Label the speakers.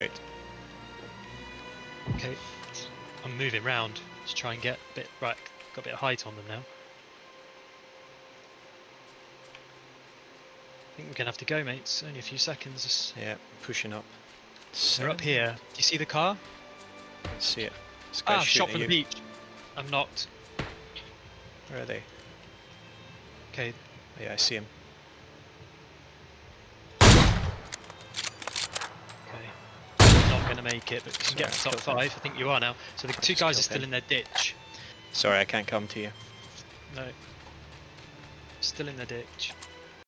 Speaker 1: Great.
Speaker 2: Okay, I'm moving round to try and get a bit right. Got a bit of height on them now. I think we're gonna have to go, mates. Only a few seconds.
Speaker 1: Yeah, pushing up.
Speaker 2: They're up here. Do you see the car?
Speaker 1: Let's see it.
Speaker 2: Ah, shot from the beach. I'm knocked.
Speaker 1: Where are they?
Speaker 2: Okay,
Speaker 1: Yeah, I see him.
Speaker 2: Okay. Not gonna make it, but can get
Speaker 1: Sorry,
Speaker 2: top
Speaker 1: killed
Speaker 2: five. I think you are now. So the two guys are still
Speaker 1: him.
Speaker 2: in their ditch.
Speaker 1: Sorry, I can't come to you.
Speaker 2: No. Still in the ditch.